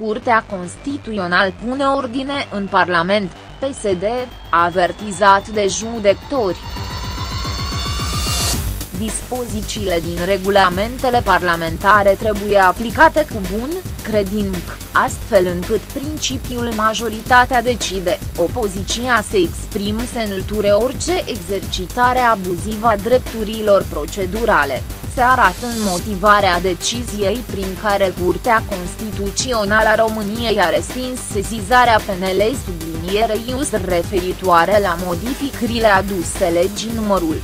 Curtea Constituțională pune ordine în Parlament, PSD, avertizat de judecători. Dispozițiile din regulamentele parlamentare trebuie aplicate cu bun credință, astfel încât principiul majoritatea decide, opoziția se exprimă se înlăture orice exercitare abuzivă a drepturilor procedurale se arată în motivarea deciziei prin care Curtea Constituțională a României a respins sesizarea PNL sublinierei US referitoare la modificările aduse legii numărul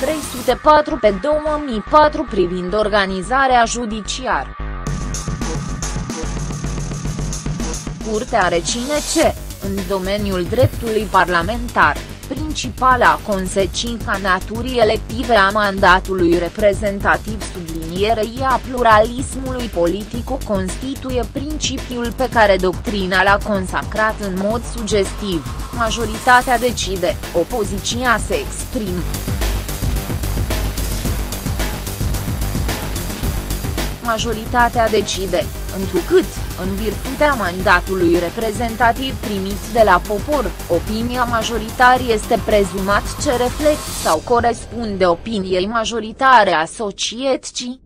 304 pe 2004 privind organizarea judiciară. Curtea are cine ce, în domeniul dreptului parlamentar, principala consecință a naturii elective a mandatului reprezentativ sublinierei a pluralismului politic o constituie principiul pe care doctrina l-a consacrat în mod sugestiv, majoritatea decide, opoziția se exprimă. majoritatea decide, întrucât, în virtutea mandatului reprezentativ primit de la popor, opinia majoritară este prezumat ce reflect sau corespunde opiniei majoritare a societății,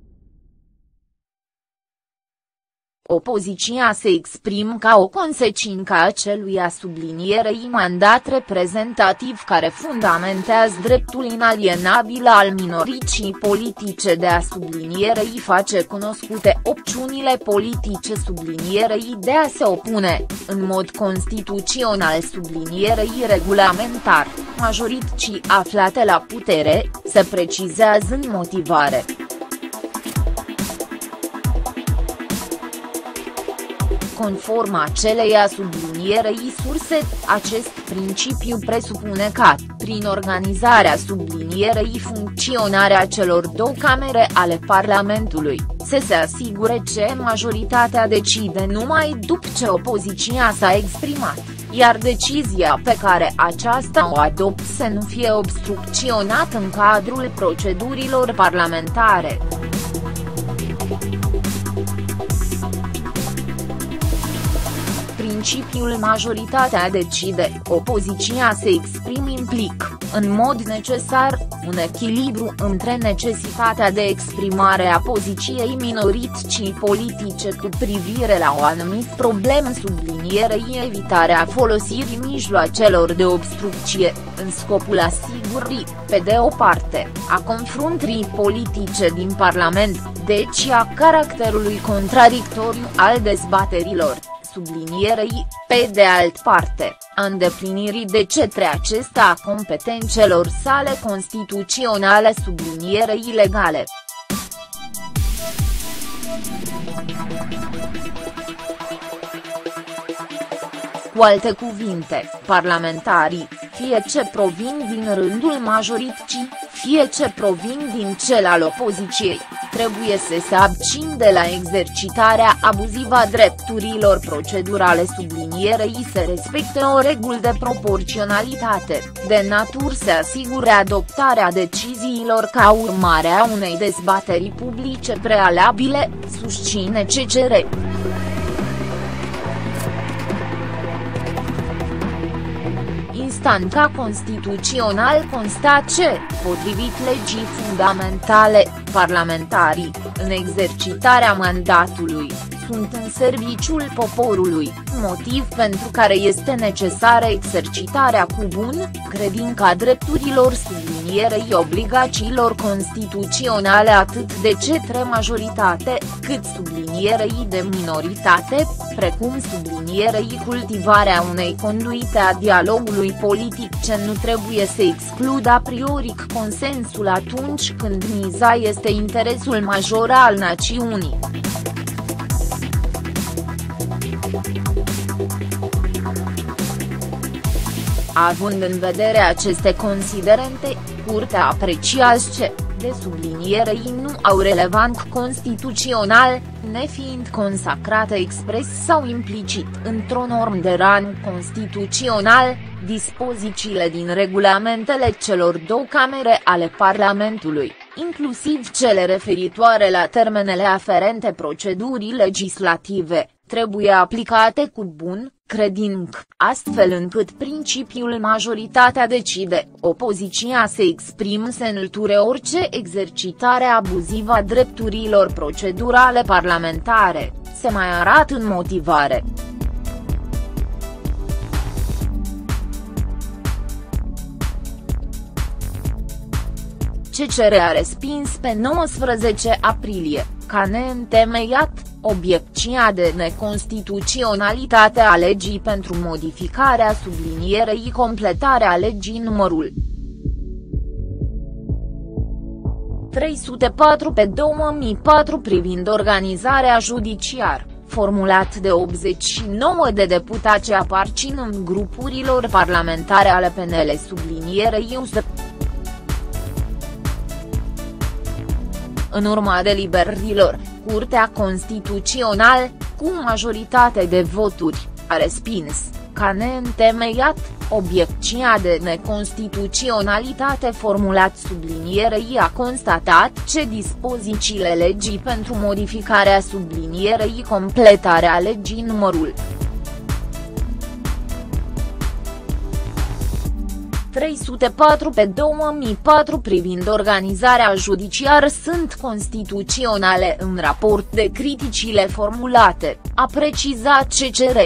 Opoziția se exprim ca o consecință a acelui sublinierei mandat reprezentativ care fundamentează dreptul inalienabil al minoricii politice de a sublinierei face cunoscute opțiunile politice sublinierei de a se opune, în mod constituțional sublinierei regulamentar, majorității aflate la putere, se precizează în motivare. Conform aceleia sublinierei surse, acest principiu presupune că, prin organizarea sublinierei funcționarea celor două camere ale Parlamentului, se se asigure ce majoritatea decide numai după ce opoziția s-a exprimat, iar decizia pe care aceasta o adoptă să nu fie obstrucționată în cadrul procedurilor parlamentare. Principiul majoritatea decide, opoziția se exprim implic, în mod necesar, un echilibru între necesitatea de exprimare a poziției minorității politice cu privire la o anumită problemă sublinierei evitarea folosirii mijloacelor de obstrucție, în scopul asigurării, pe de o parte, a confruntării politice din Parlament, deci a caracterului contradictoriu al dezbaterilor sublinierei, pe de alt parte, a îndeplinirii de cetre acesta a competențelor sale constituționale sublinierei legale. Cu alte cuvinte, parlamentarii, fie ce provin din rândul majorității, fie ce provin din cel al opoziției, trebuie să se abțin de la exercitarea abuzivă a drepturilor procedurale sublinierei să respecte o regulă de proporționalitate, de natură să asigure adoptarea deciziilor ca urmare a unei dezbateri publice prealabile, susține CCR. Instanța constituțional consta ce, potrivit legii fundamentale, parlamentarii, în exercitarea mandatului, sunt în serviciul poporului, motiv pentru care este necesară exercitarea cu bun, credința drepturilor sublinierei obligațiilor constituționale atât de cetre majoritate, cât sublinierei de minoritate, precum sublinierei cultivarea unei conduite a dialogului politic ce nu trebuie să excludă a priori consensul atunci când miza este interesul major al națiunii. Având în vedere aceste considerente, Curtea apreciază ce, de sublinierei nu au relevant constituțional, nefiind consacrată expres sau implicit într-o normă de rang constituțional, dispozițiile din regulamentele celor două camere ale Parlamentului. inclusiv cele referitoare la termenele aferente procedurii legislative, trebuie aplicate cu bun credinc, astfel încât principiul majoritatea decide, opoziția se exprim se înlăture orice exercitare abuzivă a drepturilor procedurale parlamentare, se mai arată în motivare. CCR a respins pe 19 aprilie, ca neîntemeiat, obiecția de neconstituționalitate a legii pentru modificarea sublinierei completarea legii numărul 304 pe 2004 privind organizarea judiciar, formulat de 89 de deputați ce aparțin în grupurilor parlamentare ale PNL sublinierei USP. În urma deliberărilor, Curtea Constituțională, cu majoritate de voturi, a respins, ca neîntemeiat, obiecția de neconstituționalitate formulat sublinierei a constatat ce dispozițiile legii pentru modificarea sublinierei completarea legii numărul 304 pe 2004 privind organizarea judiciară sunt constituționale în raport de criticile formulate, a precizat CCR.